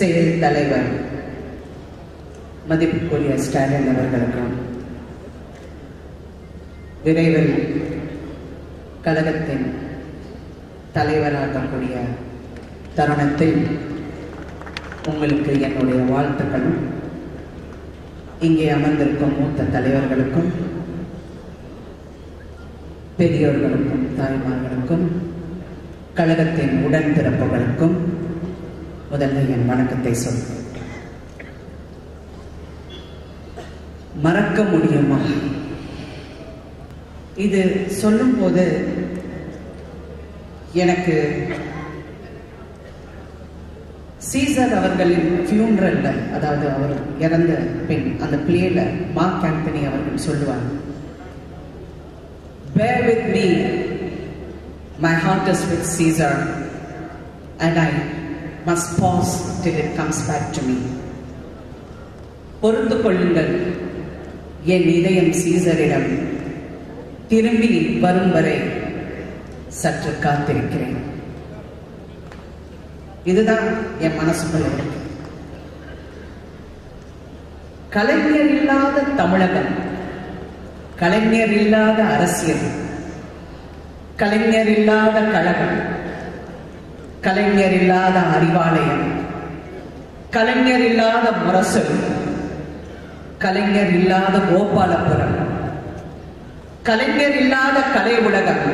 செயல் தலைவர் மதிப்புக்குரிய ஸ்டாலின் அவர்களுக்கும் விரைவில் கழகத்தின் தலைவராகக்கூடிய தருணத்தில் உங்களுக்கு என்னுடைய வாழ்த்துக்களும். இங்கே அமர்ந்திருக்கும் மூத்த தலைவர்களுக்கும் பெரியோர்களுக்கும் தாய்மார்களுக்கும் கழகத்தின் உடன்பிறப்புகளுக்கும் முதல்ல என் வணக்கத்தை சொல்கிறேன் மறக்க முடியுமா? இது சொல்லும்போது எனக்கு சீசர் அவர்களின் ஃபியூனரல்ல அதாவது அவர் இறந்த பின் அந்த பிளேல மார்க் ஆண்டனி அவர்கள் சொல்லுவார் bear with me my heart is with caesar and i must pause till it comes back to me. பொறுத்து கொள்ளுங்கள். என் இதயம் சீசரிடம் திரும்பி வரும் வரை சற்று காத்திருக்கிறேன். இதுதான் என் மனசுக்குள்ள இருக்கு. கலைஞர் இல்லாத தமிழகம் கலைஞர் இல்லாத அரசியல் கலைஞர் இல்லாத கழகம் கலைஞர் இல்லாத அறிவாலயம் கலைஞர் இல்லாத முரசல் கலைஞர் இல்லாத கோபாலபுரம் கலைஞர் இல்லாத கலை உலகம்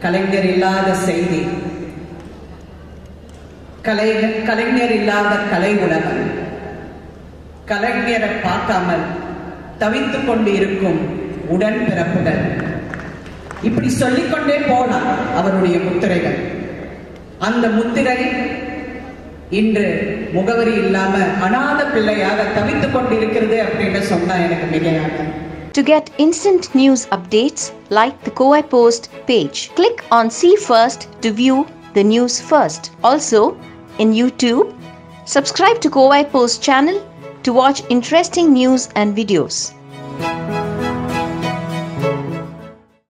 கலைஞர் இல்லாத செய்தி கலை கலைஞர் இல்லாத கலை உலகம் கலைஞரை பார்க்காமல் தவித்துக் கொண்டு இருக்கும் உடன் பிறப்புடன் இப்படி சொல்லிக்கொண்டே போனார் அவருடைய முத்திரைகள். அந்த முத்திரை இன்று முகவரி இல்லாம அனாத பிள்ளையாக தவித்துக் கொண்டிருக்கிறது அப்படின்னு சொன்னா எனக்கு மிகையாக To get instant news updates, like the Kowai Post page. Click on See First to view the news first. Also, in YouTube, subscribe to Kowai Post channel to watch interesting news and videos.